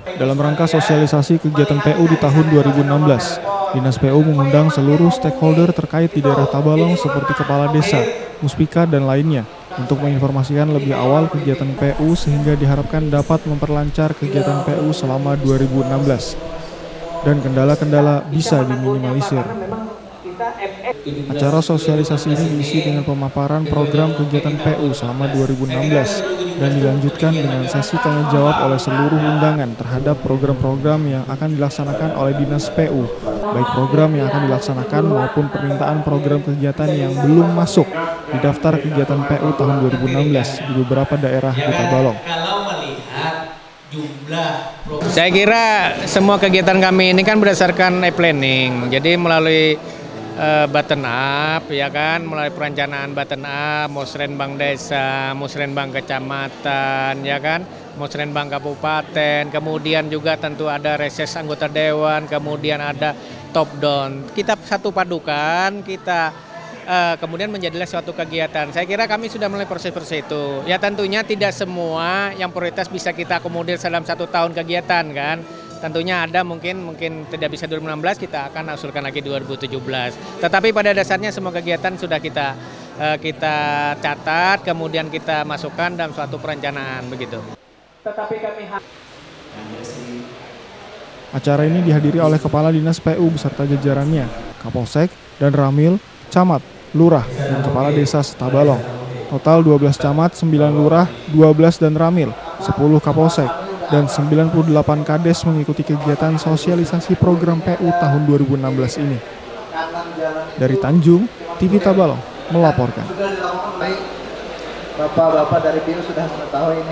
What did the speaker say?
Dalam rangka sosialisasi kegiatan PU di tahun 2016, Dinas PU mengundang seluruh stakeholder terkait di daerah Tabalong seperti kepala desa, muspika, dan lainnya untuk menginformasikan lebih awal kegiatan PU sehingga diharapkan dapat memperlancar kegiatan PU selama 2016 dan kendala-kendala bisa diminimalisir. Acara sosialisasi ini diisi dengan pemaparan program kegiatan PU selama 2016 dan dilanjutkan dengan sesi tanya jawab oleh seluruh undangan terhadap program-program yang akan dilaksanakan oleh Dinas PU, baik program yang akan dilaksanakan maupun permintaan program kegiatan yang belum masuk di daftar kegiatan PU tahun 2016 di beberapa daerah di Tabalong. Saya kira semua kegiatan kami ini kan berdasarkan e-planning, jadi melalui uh, button up ya kan melalui perencanaan button up musrenbang desa musrenbang kecamatan ya kan musrenbang kabupaten kemudian juga tentu ada reses anggota dewan kemudian ada top down kita satu padukan kita uh, kemudian menjadilah suatu kegiatan. Saya kira kami sudah mulai proses-proses itu. Ya tentunya tidak semua yang prioritas bisa kita akomodir dalam satu tahun kegiatan kan tentunya ada mungkin mungkin tidak bisa 2016 kita akan usulkan lagi 2017. Tetapi pada dasarnya semua kegiatan sudah kita uh, kita catat, kemudian kita masukkan dalam suatu perencanaan begitu. Tetapi kami Acara ini dihadiri oleh Kepala Dinas PU beserta jajarannya, Kapolsek dan Ramil, Camat, Lurah, dan Kepala Desa Setabalong. Total 12 camat, 9 lurah, 12 dan Ramil, 10 Kapolsek, dan 98 kades mengikuti kegiatan sosialisasi program PU tahun 2016 ini. Dari Tanjung, TV Tabalong melaporkan. Bapak-bapak dari BIN sudah mengetahui ini.